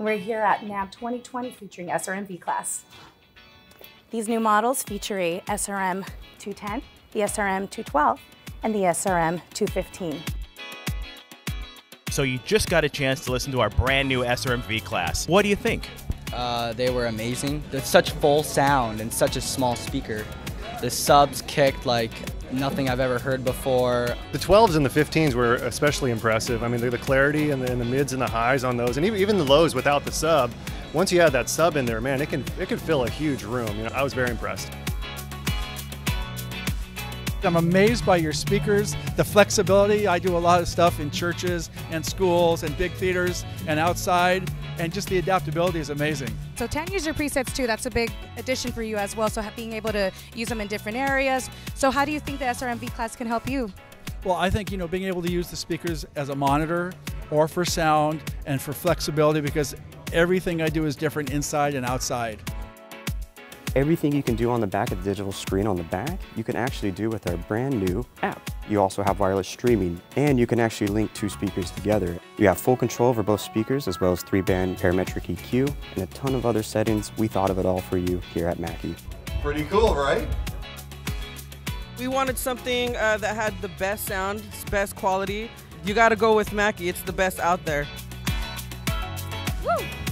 We're here at NAMM 2020 featuring SRM V-Class. These new models feature a SRM 210, the SRM 212, and the SRM 215. So you just got a chance to listen to our brand new SRM V-Class. What do you think? Uh, they were amazing. There's such full sound and such a small speaker. The subs kicked like nothing I've ever heard before. The 12s and the 15s were especially impressive. I mean, the, the clarity and the, and the, mids and the highs on those, and even, even the lows without the sub. Once you have that sub in there, man, it can it can fill a huge room. You know, I was very impressed. I'm amazed by your speakers, the flexibility. I do a lot of stuff in churches and schools and big theaters and outside, and just the adaptability is amazing. So 10 user presets too, that's a big addition for you as well. So being able to use them in different areas. So how do you think the SRM V-Class can help you? Well, I think, you know, being able to use the speakers as a monitor or for sound and for flexibility because everything I do is different inside and outside. Everything you can do on the back of the digital screen on the back, you can actually do with our brand new app. You also have wireless streaming, and you can actually link two speakers together. You have full control over both speakers, as well as three-band parametric EQ, and a ton of other settings. We thought of it all for you here at Mackie. Pretty cool, right? We wanted something uh, that had the best sound, best quality. You gotta go with Mackie, it's the best out there. Woo! I'm excited!